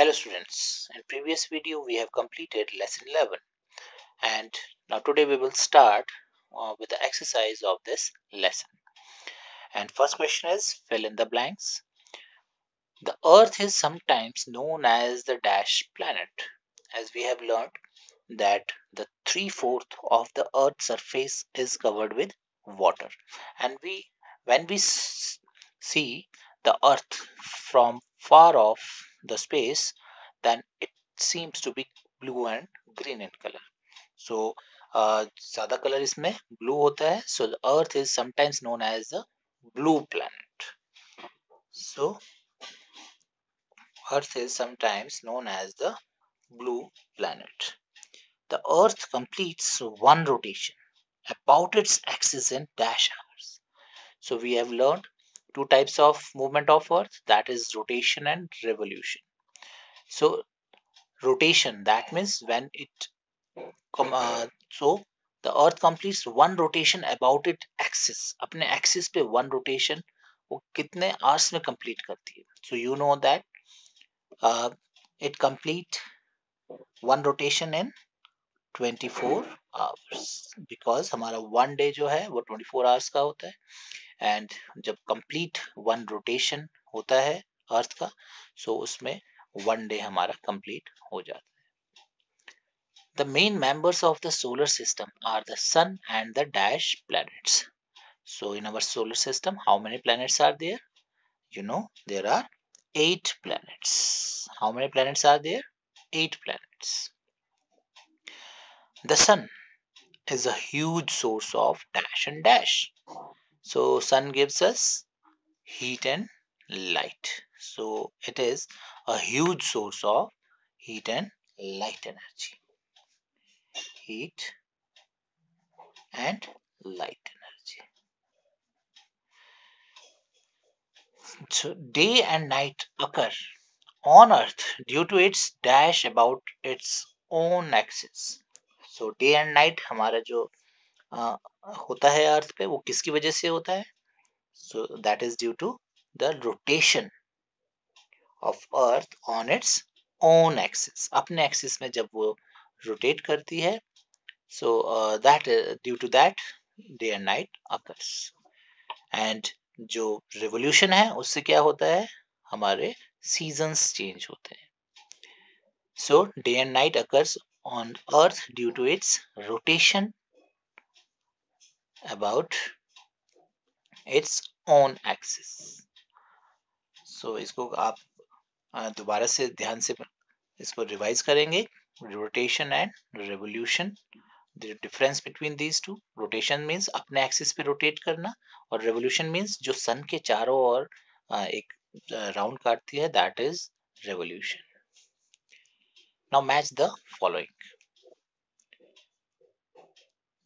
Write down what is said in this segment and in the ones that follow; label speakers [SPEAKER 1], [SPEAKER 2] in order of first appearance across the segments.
[SPEAKER 1] Hello students, in previous video we have completed lesson 11 and now today we will start uh, with the exercise of this lesson. And first question is fill in the blanks. The earth is sometimes known as the dash planet as we have learned that the three-fourth of the earth's surface is covered with water and we when we see the earth from far off the space then it seems to be blue and green in color so uh, ज़्यादा colour इसमें blue होता है so the earth is sometimes known as the blue planet so earth is sometimes known as the blue planet the earth completes one rotation about its axis in dash hours so we have learned two types of movement of earth that is rotation and revolution so rotation that means when it come uh, so the earth completes one rotation about its axis अपने axis पे one rotation वो कितने hours में complete करती है so you know that uh, it complete one rotation in 24 hours because हमारा one day जो है वो 24 hours का होता है एंड जब कंप्लीट वन रोटेशन होता है अर्थ का सो उसमें वन डे हमारा कंप्लीट हो जाता है the main members of the solar system are the sun and the dash planets so in our solar system how many planets are there you know there are eight planets how many planets are there eight planets the sun is a huge source of dash and dash so sun gives us heat and light. So it is a huge source of heat and light energy. Heat and light energy. So day and night occur on earth due to its dash about its own axis. So day and night हमारा जो होता है अर्थ पे वो किसकी वजह से होता है? So that is due to the rotation of Earth on its own axis अपने एक्सिस में जब वो रोटेट करती है so that due to that day and night occurs and जो रिवोल्यूशन है, उससे क्या होता है? हमारे सीजन्स चेंज होते हैं. So day and night occurs on earth due to its rotation about its on axis so इसको आप दोबारा से ध्यान से इसको रिवाइज करेंगे। Rotation and revolution difference between these two rotation means अपने एक्सिस पे रोटेट करना और रेवोल्यूशन मीन्स जो सन के चारों और एक राउंड काटती है that is revolution now match the following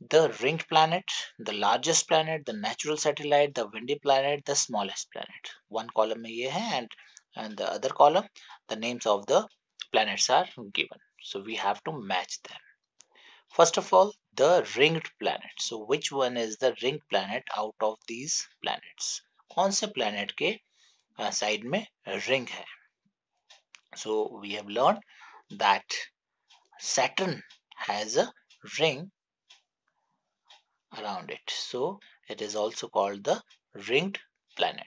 [SPEAKER 1] the ringed planet, the largest planet, the natural satellite, the windy planet, the smallest planet. One column में ये है and and the other column the names of the planets are given. So we have to match them. First of all, the ringed planet. So which one is the ringed planet out of these planets? कौन से planet के side में ring है? So we have learned that Saturn has a ring around it. So it is also called the ringed planet.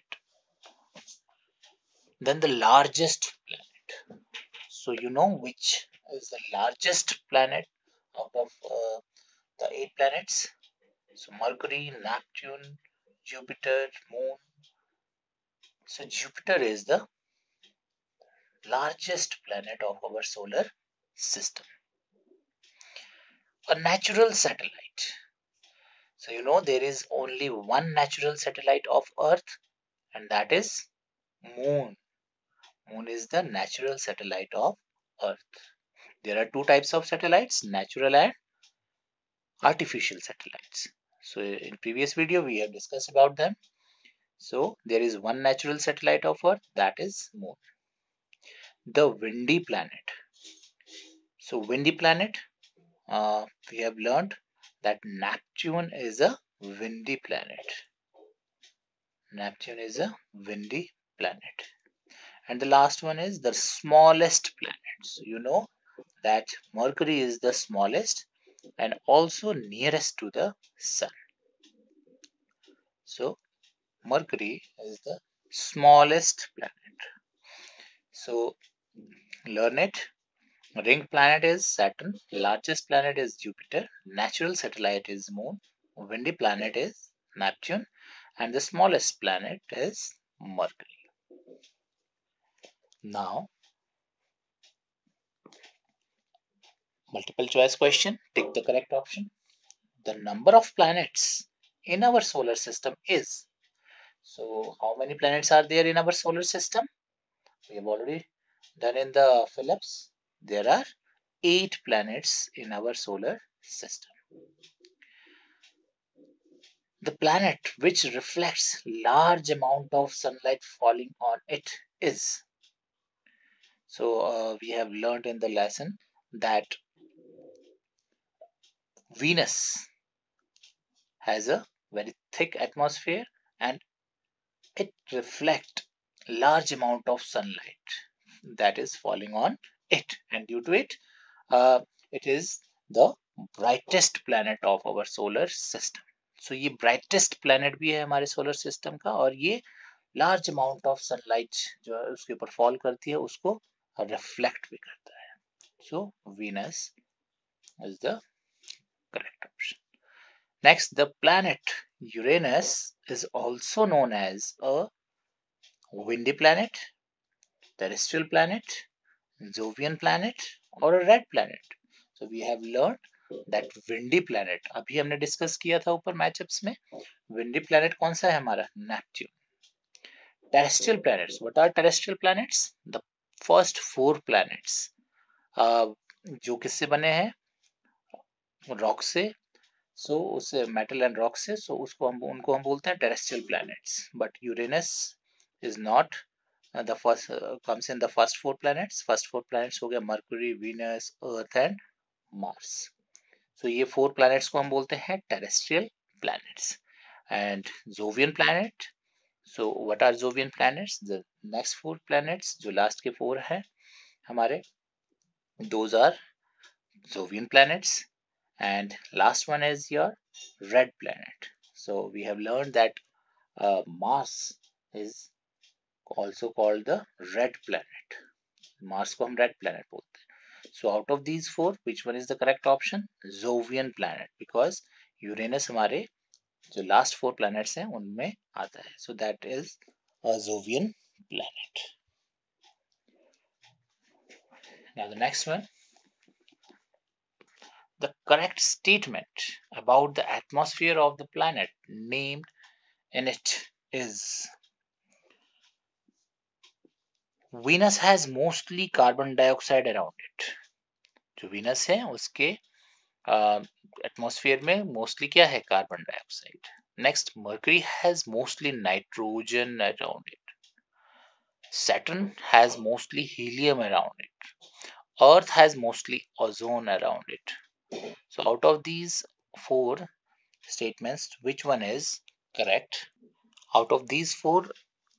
[SPEAKER 1] Then the largest planet. So you know which is the largest planet out of uh, the eight planets. So Mercury, Neptune, Jupiter, Moon. So Jupiter is the largest planet of our solar system. A natural satellite so you know there is only one natural satellite of Earth and that is Moon. Moon is the natural satellite of Earth. There are two types of satellites, natural and artificial satellites. So in previous video we have discussed about them. So there is one natural satellite of Earth that is Moon. The windy planet. So windy planet uh, we have learned that Neptune is a windy planet. Neptune is a windy planet. and the last one is the smallest planet. So you know that Mercury is the smallest and also nearest to the sun. So Mercury is the smallest planet. So learn it. Ring planet is Saturn, largest planet is Jupiter, natural satellite is Moon, windy planet is Neptune, and the smallest planet is Mercury. Now, multiple choice question, take the correct option. The number of planets in our solar system is. So, how many planets are there in our solar system? We have already done in the Phillips. There are eight planets in our solar system. The planet which reflects large amount of sunlight falling on it is so uh, we have learned in the lesson that Venus has a very thick atmosphere and it reflects large amount of sunlight that is falling on it and due to it uh, it is the brightest planet of our solar system so ये brightest planet भी है हमारे solar system का और ये large amount of sunlight जो है उसके ऊपर fall करती है उसको reflect भी करता है so Venus is the correct option next the planet Uranus is also known as a windy planet terrestrial planet Jovian planet or a red planet so we have learned that windy planet अभी हमने discuss किया था ऊपर matchups में windy planet कौन सा है हमारा Neptune terrestrial planets what are terrestrial planets the first four planets जो किससे बने हैं रॉक से सो so, उससे मेटल एंड रॉक से सो so, उसको हम उनको हम बोलते हैं terrestrial planets but Uranus is not Uh, the first uh, comes in the first four planets. First four planets ho mercury venus earth and mars. So ye four planets ko hum bolte terrestrial planets. And Jovian planet so what are Jovian planets? The next four planets jo last four hai hamare those are Jovian planets. And last one is your red planet. So we have learned that uh, mars is also called the red planet. Mars को हम red planet बोलते हैं. So out of these four, which one is the correct option? Jovian planet because Uranus हमारे जो last four planets हैं उनमें आता है so that is a Jovian planet now the next one the correct statement about the atmosphere of the planet named in it is Venus has mostly carbon dioxide around it जो Venus है उसके atmosphere uh, में mostly क्या है? Carbon dioxide next Mercury has mostly nitrogen around it Saturn has mostly helium around it Earth has mostly ozone around it so out of these four statements which one is correct out of these four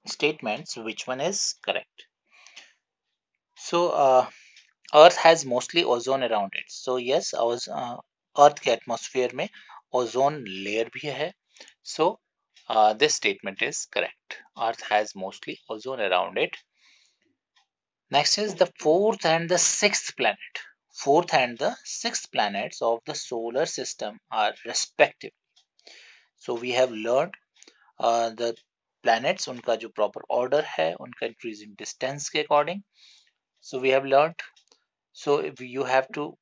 [SPEAKER 1] statements which one is correct So uh, Earth has mostly ozone around it. So yes, oz, uh, Earth ke atmosphere mein ozone layer bhi hai So uh, this statement is correct. Earth has mostly ozone around it. Next is the fourth and the sixth planet. Fourth and the sixth planets of the solar system are respectively. So we have learned uh, the planets, unka jo proper order hai unka increasing distance ke according. uh, so we have learned so if you have to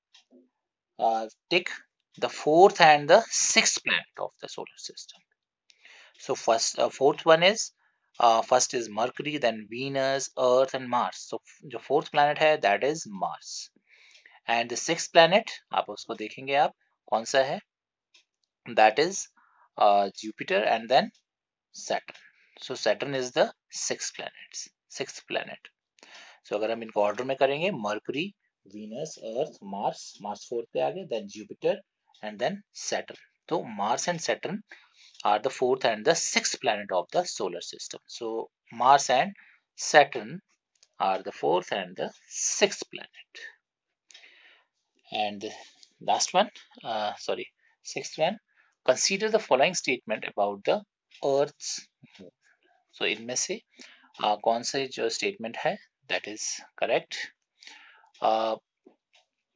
[SPEAKER 1] uh, tick the fourth and the sixth planet of the solar system. So first, uh, fourth one is uh, first is Mercury, then Venus, Earth, and Mars. So the fourth planet है that is Mars. And the sixth planet आप उसको देखेंगे आप कौन सा है? That is uh, Jupiter and then Saturn. So Saturn is the sixth planet. Sixth planet. सो अगर हम इनको ऑर्डर में करेंगे Mercury Venus Earth Mars Mars fourth पे आ गए then Jupiter and then Saturn तो Mars and Saturn are the fourth and the six planet of the solar system so Mars and Saturn are the fourth and the six planet and last one sorry six one consider the following statement about the Earth so इनमें से कौन से जो statement है? that is correct. Uh,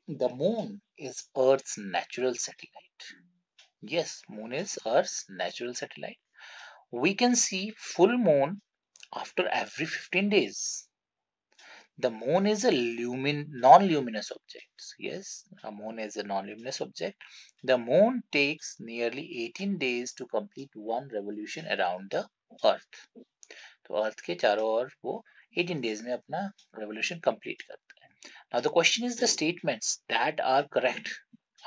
[SPEAKER 1] the moon is Earth's natural satellite. Yes, moon is Earth's natural satellite. We can see full moon after every 15 days. The moon is a lumin non-luminous object. Yes, a moon is a non-luminous object. The moon takes nearly 18 days to complete one revolution around the earth. तो अर्थ के चारों ओर वो 18 days में अपना revolution complete करता है। Now the question is the statements that are correct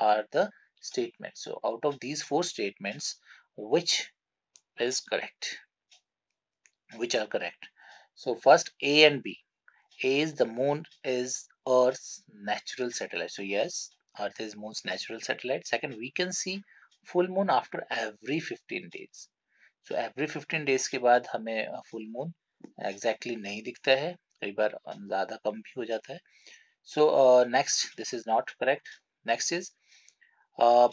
[SPEAKER 1] are the statement so out of these four statements which is correct which are correct so first A and B A is the moon is earth natural satellite so yes earth is moon natural satellite second we can see full moon after every 15 days so every 15 days के बाद हमें full moon exactly नहीं दिखता है कई बार ज़्यादा कम भी हो जाता है so uh, next this is not correct next is uh,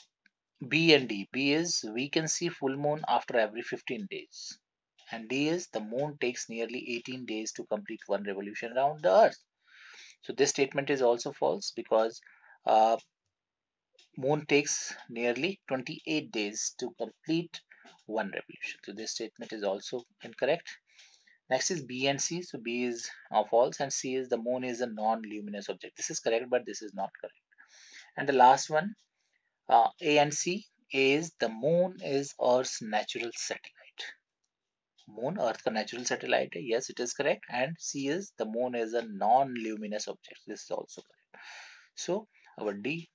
[SPEAKER 1] B and D B is we can see full moon after every 15 days and D is the moon takes nearly 18 days to complete one revolution around the earth. So this statement is also false because uh, moon takes nearly 28 days to complete one revolution. So this statement is also incorrect. Next is B and C. So B is uh, false and C is the moon is a non-luminous object. This is correct, but this is not correct. And the last one, uh, A and C is the moon is Earth's natural satellite. moon earth natural satellite yes it is correct and c is the moon is a non-luminous object this is also correct so our d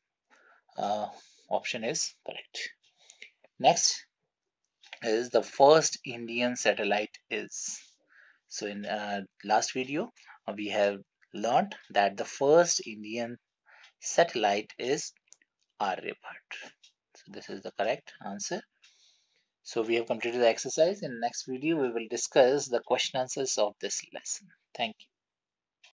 [SPEAKER 1] uh, option is correct next is the first indian satellite is so in uh, last video uh, we have learned that the first indian satellite is aryabhat so this is the correct answer so we have completed the exercise. In next video, we will discuss the question answers of this lesson. Thank you.